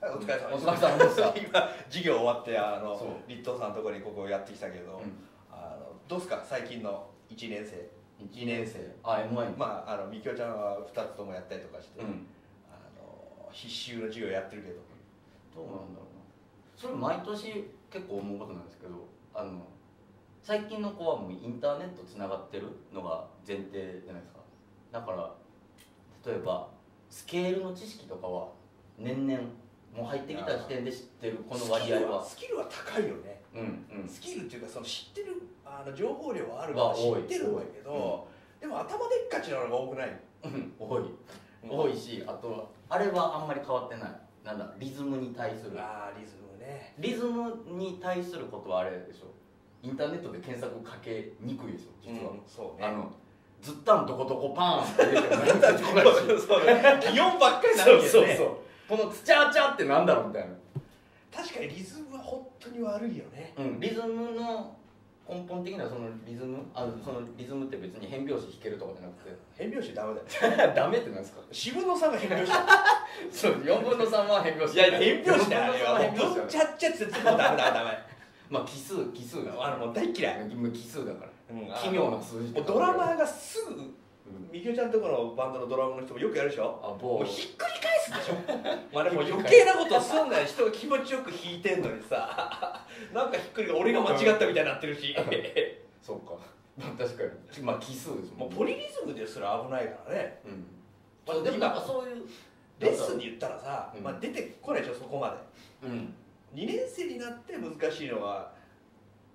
はい、お疲れ様です 今授業終わってあの立東さんのところにここやってきたけど、うん。あのどうですか？最近の1年生。1年生。あ M1 まああのみきおちゃんは2つともやったりとかして、うん。あの必修の授業やってるけど。どうなんだろうな。それ毎年結構思うことなんですけどあの最近の子はもうインターネットつながってるのが前提じゃないですか。だから例えばスケールの知識とかは年々もう入ってきた時点で知ってるこの割合は。スキルは高いよね。うんうん。スキルっていうかその知ってるあの情報量はあるから知ってるんだけど、でも頭でっかちなのが多くない。うん。多い。多いしあとはあれはあんまり変わってない。なんだリズムに対する。ああリズムね。リズムに対することはあれでしょ。インターネットで検索かけにくいでしょ実は、うんそうね。あのずったんとことこパーンって そうね。擬音ばっかりになるけどね。そうそうそうこのつちゃーちゃーってなんだろうみたいな。確かにリズムは本当に悪いよね。うん、リズムの根本的なそのリズム？あそのリズムって別に変拍子弾けるとかじゃなく変拍子ダメだよ。て ダメってなんですか？四分の三が変拍子。だそう4分の3は変拍子。いや変拍子だよ。あれ4分の3は変拍子だはもうぶんちゃっちゃって全部ダメだダメ。まあ奇数奇数だあのもう大嫌い、今奇数だから。うん奇妙な数字ドラマーがすぐうんみきおちゃんとこのバンドのドラムの人もよくやるでしょ？あも某うひっくり返すでしょ？まあでも余計なことすんなよ。人が気持ちよく弾いてんのにさ。なんかひっくりが俺が間違ったみたいになってるし。そうか。まあ確かに。まあ奇数ですももうんポリリズムですら危ないからね。うん。まあそうでもなんかそういうレッスンで言ったらさ、うん。まあ、出てこないでしょそこまで。うん。2年生になって難しいのが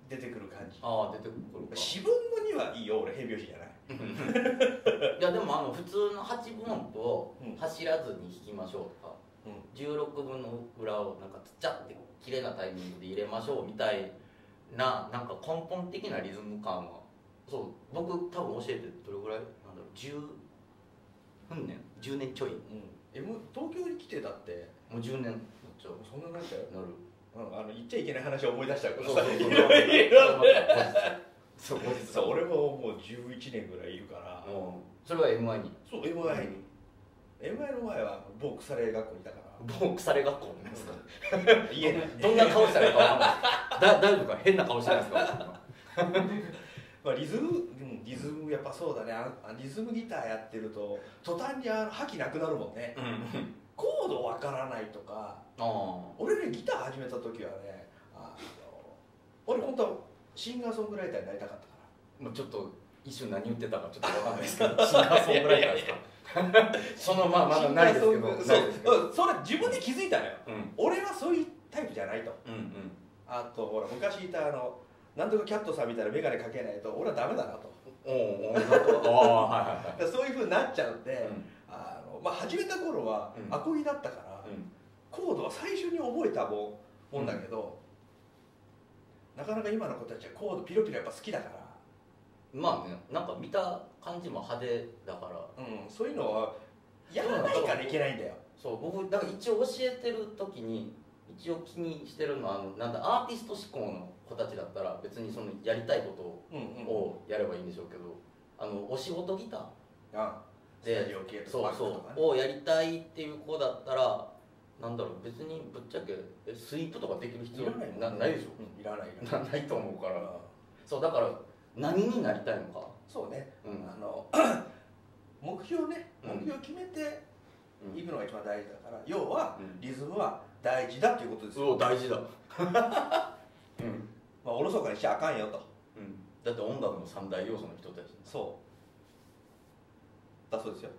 出てくる感じ。ああ出てくるか。四分の2はいいよ俺変拍子じゃない。いやでもあの普通の8分音符をうん。走らずに弾きましょうとか、16分の裏をなんかつっちゃって綺麗なタイミングで入れましょうみたいななんか根本的なリズム感は。そう僕多分教えてどれぐらい？なんだろう10分年？10年ちょい？うん、M 東京に来てたって？もう10年なっちゃう。そんななったよ、なる。うん、あの言っちゃいけない話を思い出したからさ。そうそうそう。いろいろ。そう後日そう。俺ももう11年ぐらいいるから。それは MI に。そう MI に。MI の前は某腐れ学校にいたから。某腐れ学校なんですか？言えない。どんな顔したらいいかわかんない。だ大丈夫か変な顔してないですか？まあ、リズム、うん、リズムやっぱそうだね。リズムギターやってると途端にあの覇気なくなるもんね。うんコードわからないとかあ俺ねギター始めた時はねあの俺本当はシンガーソングライターになりたかったかあもうちょっと一瞬何言ってたかちょっとわかんないですけど シンガーソングライターですか？そのまあまだないですけど。そううんそれ自分で気づいたのよ。うん。俺はそういうタイプじゃないと。うんうん。あとほら昔いたあのなんとかキャットさんみたいな眼鏡かけないと俺はダメだなと。そういうふうになっちゃうんで、うんあのまあ、始めた頃はうん。アコギだったから、うん。コードは最初に覚えたもんもんだけど、なかなか今の子たちはコードピロピロやっぱ好きだから、まあねなんか見た感じも派手だから。うん、そういうのはやらないからいけないんだよ、そう僕だから一応教えてる時に一応気にしてるのはあのなんだアーティスト志向の子たちだったら別にそのやりたいこうんうん。とをやればいいんでしょうけどあのお仕事ギターでそうそう。をやりたいっていう子だったらなんだろう別にぶっちゃけえスイープとかできる必要ななないでしょ？うんいらない。い らないと思うから。うんそうだから何になりたいのか。そうね、うん。あの 目標ね。うん。目標決めてうん。いくのが一番大事だから要はうん。リズムは大事だっていうことですよ、そう大事だ。うん、まあ、おろそかにしちゃあかんよと。うん、だって音楽の三大要素の人たちそうだそうですよ。